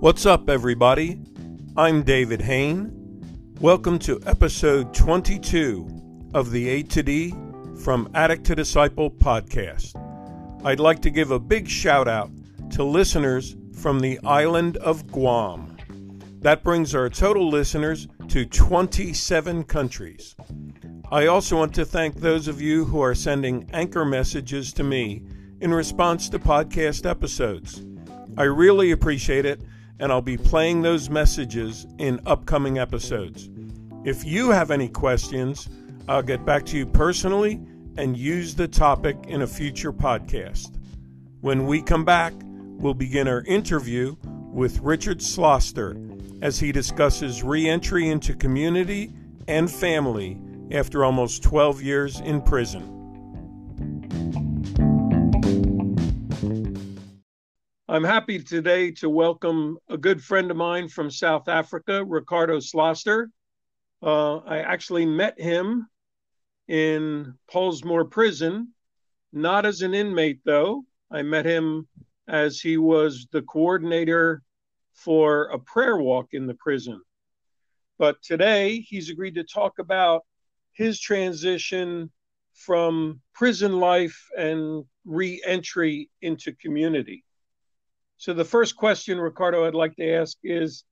What's up, everybody? I'm David Hain. Welcome to episode 22 of the A to D from Addict to Disciple podcast. I'd like to give a big shout out to listeners from the island of Guam. That brings our total listeners to 27 countries. I also want to thank those of you who are sending anchor messages to me in response to podcast episodes. I really appreciate it, and I'll be playing those messages in upcoming episodes. If you have any questions, I'll get back to you personally and use the topic in a future podcast. When we come back, we'll begin our interview with Richard Sloster as he discusses reentry into community and family after almost 12 years in prison. I'm happy today to welcome a good friend of mine from South Africa, Ricardo Sloster. Uh, I actually met him in Pollsmoor Prison, not as an inmate, though. I met him as he was the coordinator for a prayer walk in the prison. But today he's agreed to talk about his transition from prison life and re entry into community. So, the first question, Ricardo, I'd like to ask is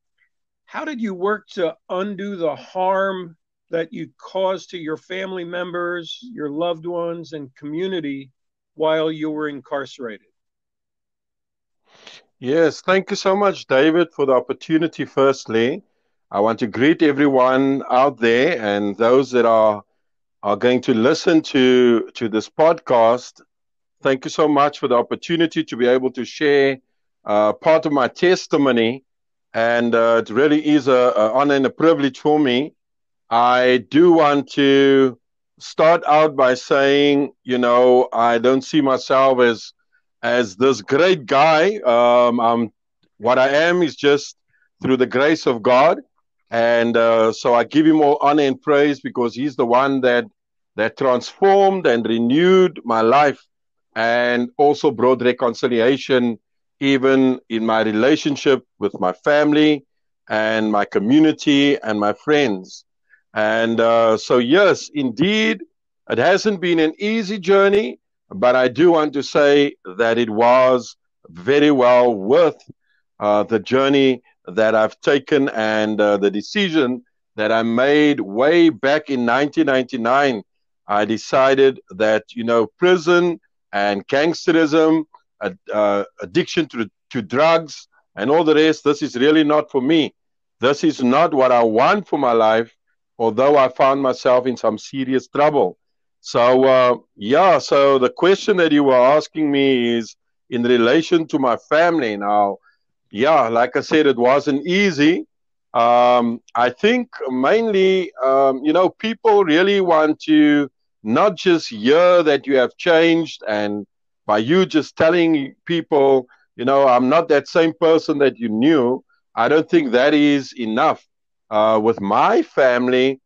how did you work to undo the harm that you caused to your family members, your loved ones, and community while you were incarcerated? Yes, thank you so much, David, for the opportunity. Firstly, I want to greet everyone out there and those that are are going to listen to to this podcast. Thank you so much for the opportunity to be able to share uh, part of my testimony, and uh, it really is a, a honor and a privilege for me. I do want to start out by saying, you know, I don't see myself as as this great guy. Um, I'm, what I am is just through the grace of God. And uh, so I give him all honor and praise because he's the one that that transformed and renewed my life and also brought reconciliation even in my relationship with my family and my community and my friends. And uh, so, yes, indeed, it hasn't been an easy journey. But I do want to say that it was very well worth uh, the journey that I've taken and uh, the decision that I made way back in 1999. I decided that, you know, prison and gangsterism, uh, addiction to, to drugs, and all the rest, this is really not for me. This is not what I want for my life, although I found myself in some serious trouble. So, uh, yeah, so the question that you were asking me is in relation to my family. Now, yeah, like I said, it wasn't easy. Um, I think mainly, um, you know, people really want to not just hear that you have changed and by you just telling people, you know, I'm not that same person that you knew, I don't think that is enough. Uh, with my family,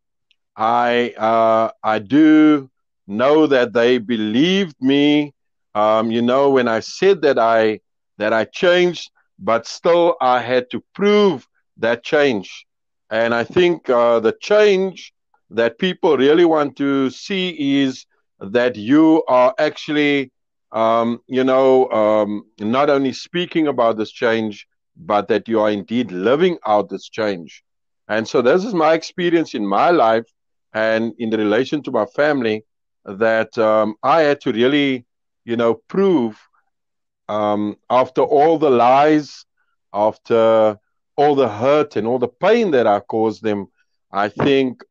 I uh, I do know that they believed me. Um, you know, when I said that I that I changed, but still I had to prove that change. And I think uh, the change that people really want to see is that you are actually, um, you know, um, not only speaking about this change, but that you are indeed living out this change. And so this is my experience in my life and in the relation to my family that um, I had to really, you know, prove um, after all the lies, after all the hurt and all the pain that I caused them, I think,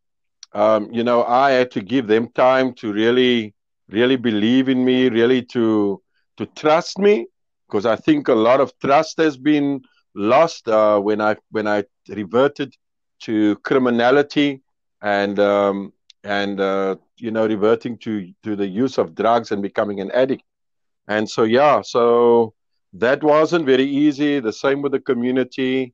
um, you know, I had to give them time to really, really believe in me, really to to trust me, because I think a lot of trust has been lost uh, when I when I reverted to criminality and um, and uh, you know reverting to to the use of drugs and becoming an addict. And so yeah so that wasn't very easy. The same with the community.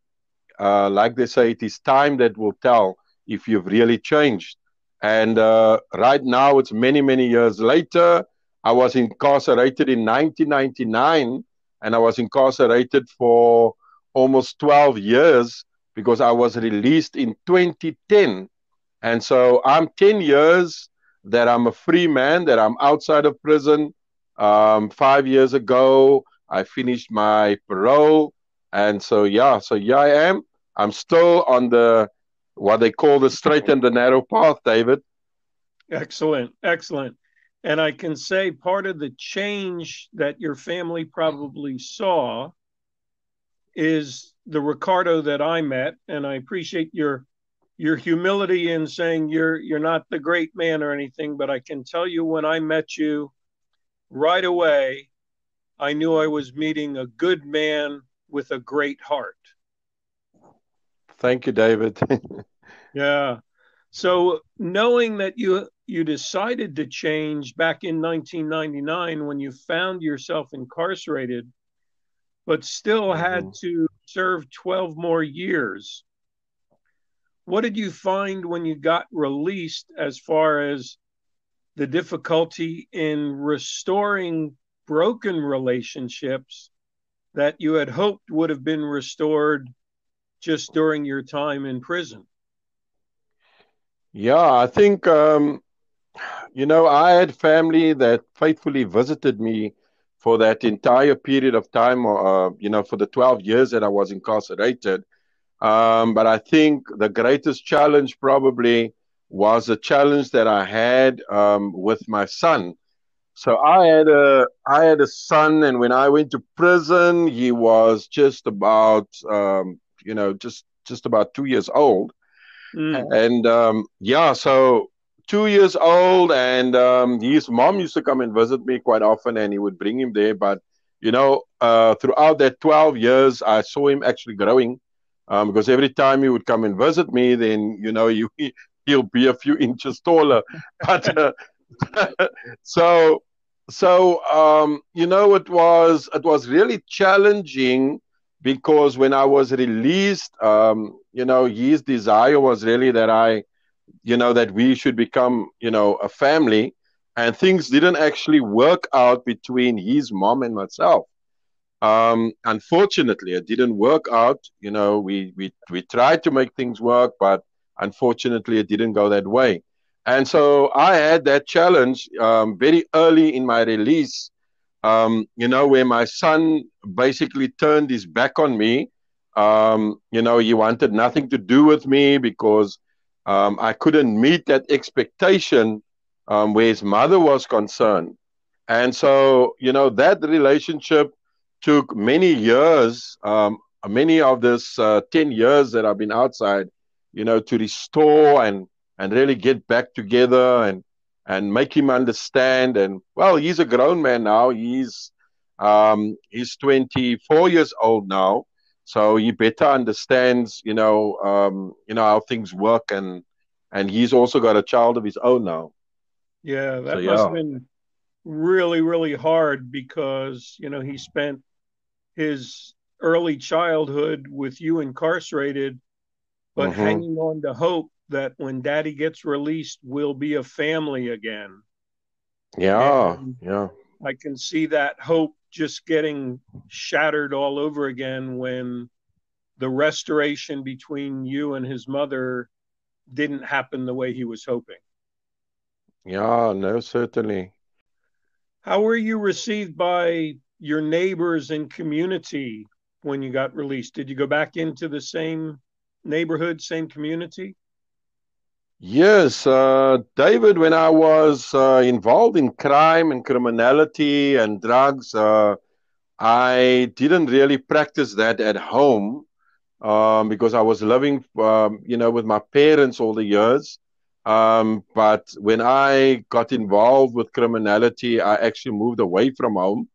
Uh, like they say it is time that will tell if you've really changed and uh, right now it's many many years later i was incarcerated in 1999 and i was incarcerated for almost 12 years because I was released in 2010. And so I'm 10 years that I'm a free man, that I'm outside of prison. Um, five years ago, I finished my parole. And so, yeah, so yeah, I am. I'm still on the what they call the straight and the narrow path, David. Excellent, excellent. And I can say part of the change that your family probably saw is the Ricardo that I met, and I appreciate your your humility in saying you're you're not the great man or anything, but I can tell you when I met you right away, I knew I was meeting a good man with a great heart. Thank you, David. yeah. So knowing that you you decided to change back in 1999 when you found yourself incarcerated, but still mm-hmm. had to serve 12 more years. What did you find when you got released as far as the difficulty in restoring broken relationships that you had hoped would have been restored just during your time in prison? Yeah, I think, um, you know, I had family that faithfully visited me for that entire period of time, uh, you know, for the 12 years that I was incarcerated. Um, but I think the greatest challenge probably was a challenge that I had um, with my son. So I had a I had a son, and when I went to prison, he was just about um, you know just just about two years old, Mm. And um, yeah, so two years old, and um, his mom used to come and visit me quite often, and he would bring him there. But you know, uh, throughout that 12 years, I saw him actually growing um, because every time he would come and visit me, then you know, you, he'll be a few inches taller. But uh, so, so um, you know, it was it was really challenging because when I was released, um, you know, his desire was really that I, you know, that we should become, you know, a family. And things didn't actually work out between his mom and myself. Um, unfortunately, it didn't work out. You know, we, we, we tried to make things work, but unfortunately, it didn't go that way. And so I had that challenge um, very early in my release um, you know, where my son basically turned his back on me. Um, you know, he wanted nothing to do with me because um, I couldn't meet that expectation um, where his mother was concerned. And so, you know, that relationship took many years, um, many of this uh, 10 years that I've been outside, you know, to restore and, and really get back together and, and make him understand. And well, he's a grown man now. He's um, he's 24 years old now, so he better understands, you know, um, you know how things work, and and he's also got a child of his own now. Yeah, that so, must have been really, really hard because you know he spent his early childhood with you incarcerated, but mm-hmm. hanging on to hope that when daddy gets released, we'll be a family again. Yeah, and yeah. I can see that hope just getting shattered all over again when the restoration between you and his mother didn't happen the way he was hoping. Yeah, no, certainly. How were you received by your neighbors and community when you got released? Did you go back into the same neighborhood, same community? Yes, uh, David, when I was uh, involved in crime and criminality and drugs, uh, I didn't really practice that at home um, because I was living, um, you know, with my parents all the years. Um, but when I got involved with criminality, I actually moved away from home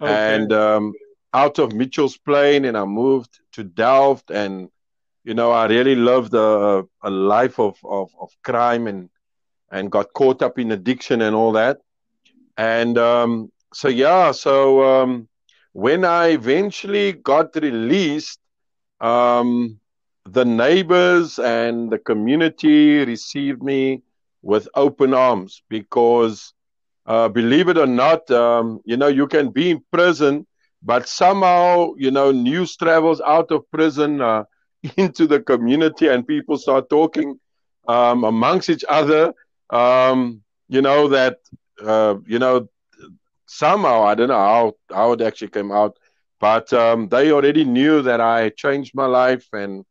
okay. and um, out of Mitchell's Plain, and I moved to Delft and you know, I really lived a, a life of, of, of crime and and got caught up in addiction and all that. And um, so yeah, so um, when I eventually got released, um, the neighbors and the community received me with open arms because, uh, believe it or not, um, you know, you can be in prison but somehow, you know, news travels out of prison uh, into the community and people start talking um, amongst each other. Um, you know, that, uh, you know, somehow, I don't know how, how it actually came out, but um, they already knew that I changed my life and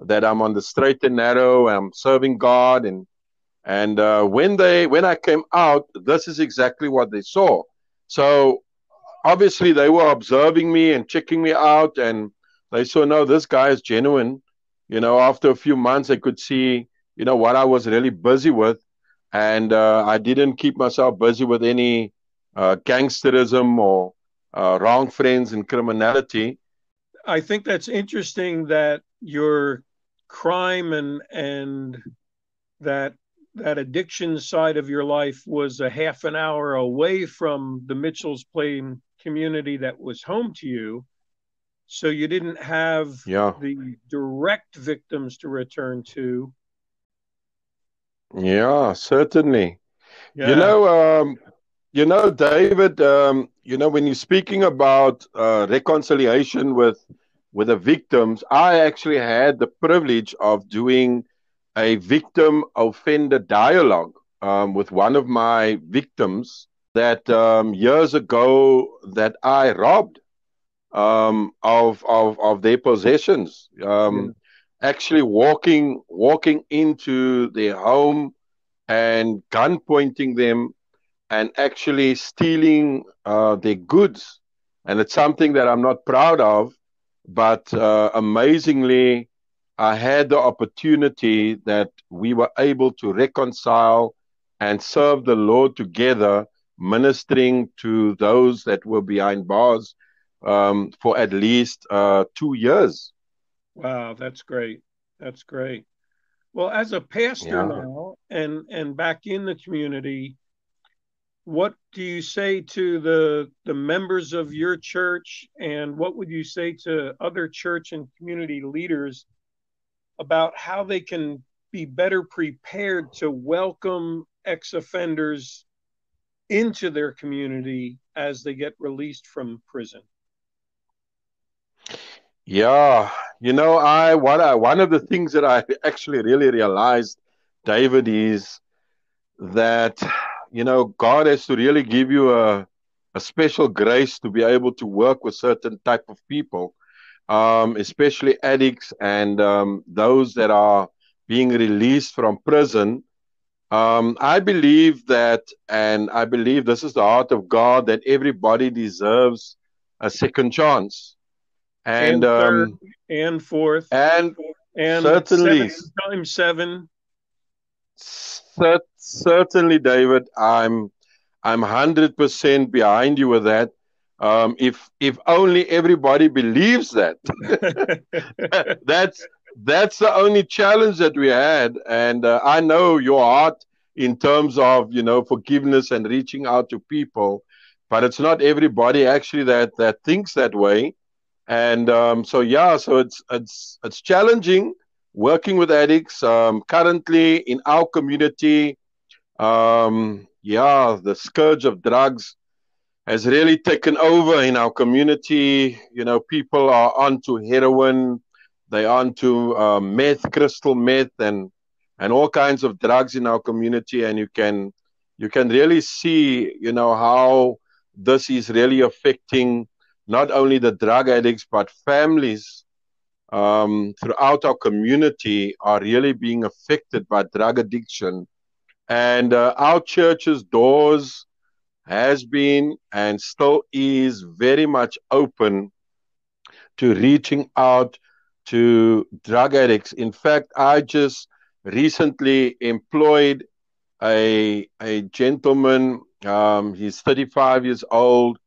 that I'm on the straight and narrow. I'm serving God and and uh, when they when I came out, this is exactly what they saw. So obviously they were observing me and checking me out, and they saw no, this guy is genuine. You know, after a few months, they could see you know what I was really busy with, and uh, I didn't keep myself busy with any uh, gangsterism or uh, wrong friends and criminality. I think that's interesting that your crime and and that that addiction side of your life was a half an hour away from the Mitchell's Plain community that was home to you. So you didn't have yeah. the direct victims to return to. Yeah, certainly. Yeah. You know, um, you know, David. Um, you know, when you're speaking about uh, reconciliation with with the victims, I actually had the privilege of doing a victim offender dialogue um, with one of my victims that um, years ago that I robbed um, of, of of their possessions. Um, yeah. Actually, walking walking into their home and gun pointing them, and actually stealing uh, their goods, and it's something that I'm not proud of, but uh, amazingly, I had the opportunity that we were able to reconcile and serve the Lord together, ministering to those that were behind bars um, for at least uh, two years. Wow, that's great. That's great. Well, as a pastor yeah. now and and back in the community, what do you say to the the members of your church and what would you say to other church and community leaders about how they can be better prepared to welcome ex offenders into their community as they get released from prison? Yeah, you know, I what I one of the things that I actually really realized, David, is that you know God has to really give you a a special grace to be able to work with certain type of people um, especially addicts and um, those that are being released from prison. Um, I believe that, and I believe this is the heart of God, that everybody deserves a second chance. And, and third, um, and fourth, and, and certainly seven times seven. Cert- certainly, David, I'm I'm hundred percent behind you with that. Um, if if only everybody believes that, that's that's the only challenge that we had. And uh, I know your heart in terms of you know forgiveness and reaching out to people, but it's not everybody actually that that thinks that way. And um, so yeah, so it's it's it's challenging working with addicts. Um, currently in our community, um, yeah, the scourge of drugs has really taken over in our community. You know, people are onto heroin, they are onto uh, meth, crystal meth, and and all kinds of drugs in our community. And you can you can really see, you know, how this is really affecting not only the drug addicts but families um, throughout our community are really being affected by drug addiction. And uh, our church's doors has been and still is very much open to reaching out to drug addicts. In fact, I just recently employed a a gentleman. Um, he's 35 years old.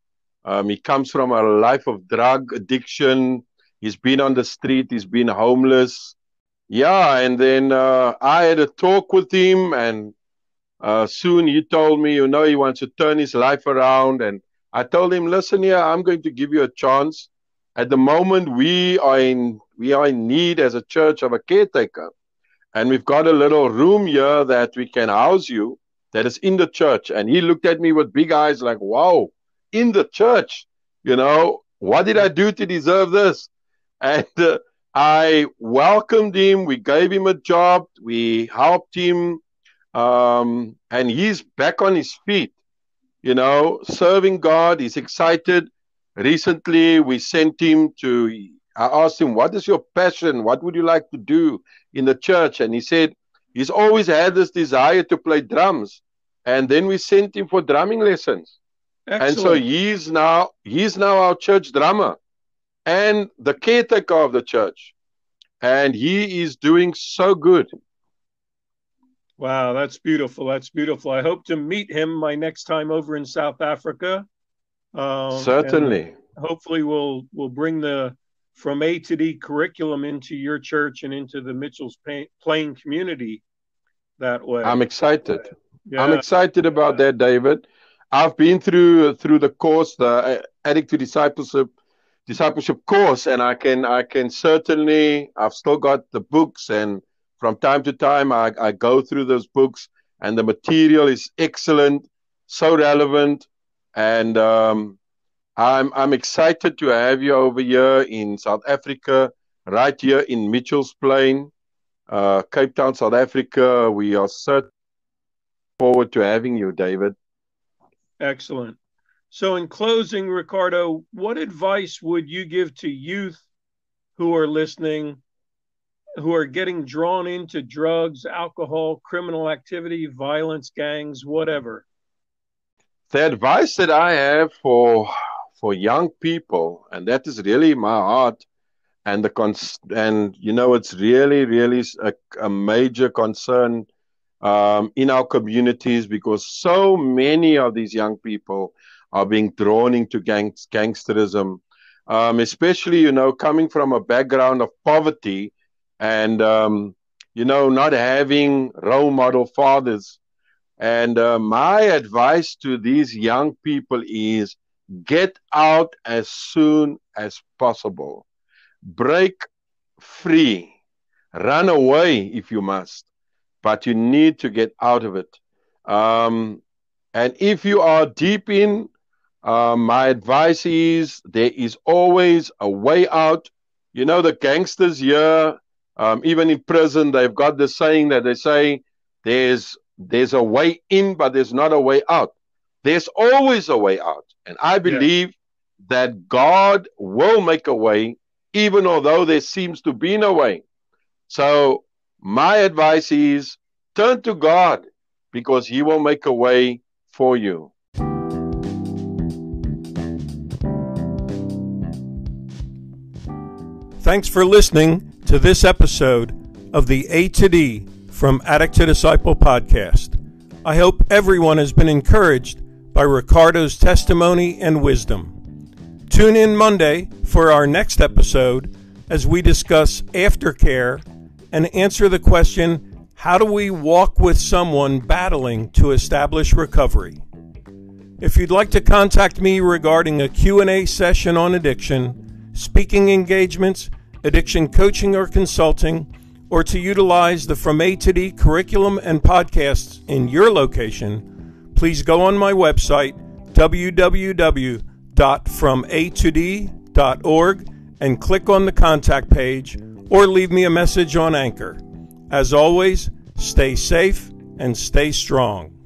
Um, he comes from a life of drug addiction. He's been on the street. He's been homeless. Yeah, and then uh, I had a talk with him, and uh, soon he told me, you know, he wants to turn his life around. And I told him, listen here, I'm going to give you a chance. At the moment, we are in we are in need as a church of a caretaker, and we've got a little room here that we can house you. That is in the church. And he looked at me with big eyes, like, wow, in the church, you know. What did I do to deserve this? And uh, I welcomed him. We gave him a job. We helped him. Um, and he's back on his feet, you know, serving God. He's excited. Recently, we sent him to, I asked him, What is your passion? What would you like to do in the church? And he said, He's always had this desire to play drums. And then we sent him for drumming lessons. Excellent. And so he's now he's now our church drummer and the caretaker of the church. And he is doing so good. Wow, that's beautiful. That's beautiful. I hope to meet him my next time over in South Africa. Um, Certainly. Hopefully, we'll we'll bring the from A to D curriculum into your church and into the Mitchell's Plain community that way. I'm excited. Yeah. I'm excited about that, David. I've been through through the course, the uh, Addict to Discipleship discipleship course, and I can I can certainly I've still got the books, and from time to time I, I go through those books, and the material is excellent, so relevant, and um, I'm I'm excited to have you over here in South Africa, right here in Mitchell's Plain, uh, Cape Town, South Africa. We are so forward to having you, David. Excellent. So, in closing, Ricardo, what advice would you give to youth who are listening, who are getting drawn into drugs, alcohol, criminal activity, violence, gangs, whatever? The advice that I have for for young people, and that is really my heart, and the cons- and you know it's really really a, a major concern um, in our communities because so many of these young people are being drawn into gang- gangsterism, um, especially, you know, coming from a background of poverty and, um, you know, not having role model fathers. And uh, my advice to these young people is get out as soon as possible, break free, run away if you must but you need to get out of it. Um, and if you are deep in, uh, my advice is there is always a way out. You know, the gangsters here, um, even in prison, they've got the saying that they say there's there's a way in, but there's not a way out. There's always a way out, and I believe yeah. that God will make a way, even although there seems to be no way. So my advice is turn to God because He will make a way for you. Thanks for listening to this episode of the A to D from Addict to Disciple podcast. I hope everyone has been encouraged by Ricardo's testimony and wisdom. Tune in Monday for our next episode as we discuss aftercare and answer the question how do we walk with someone battling to establish recovery? If you'd like to contact me regarding a Q&A session on addiction, speaking engagements, addiction coaching or consulting, or to utilize the From A to D curriculum and podcasts in your location, please go on my website www.fromatod.org and click on the contact page or leave me a message on Anchor. As always, stay safe and stay strong.